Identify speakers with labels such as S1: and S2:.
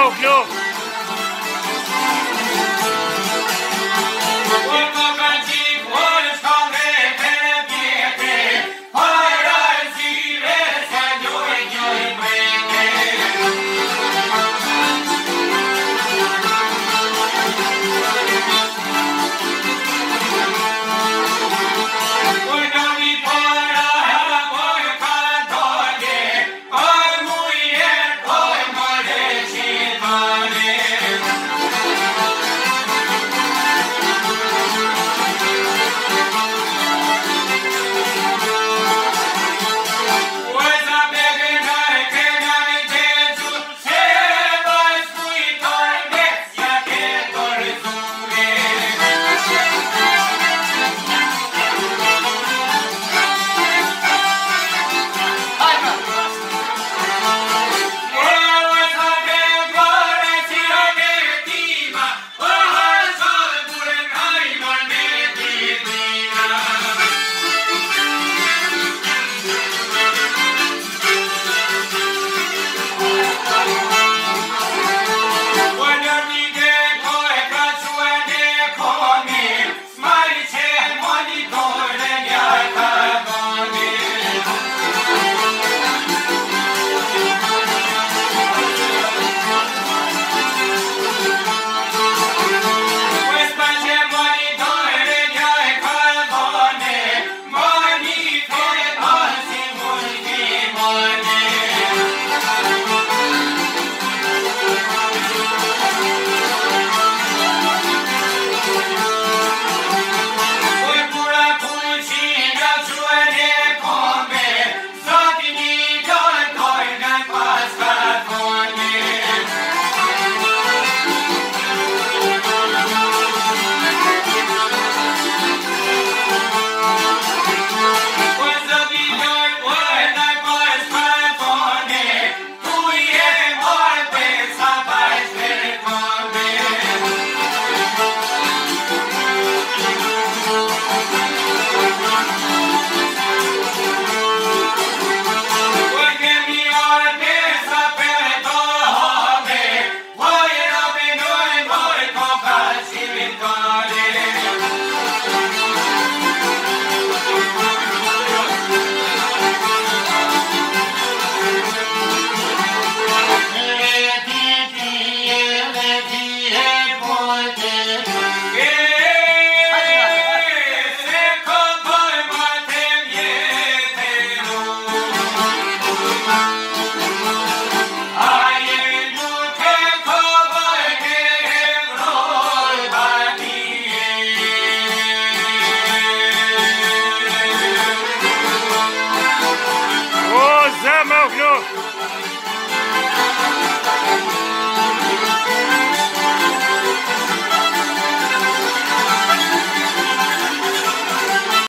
S1: no, no.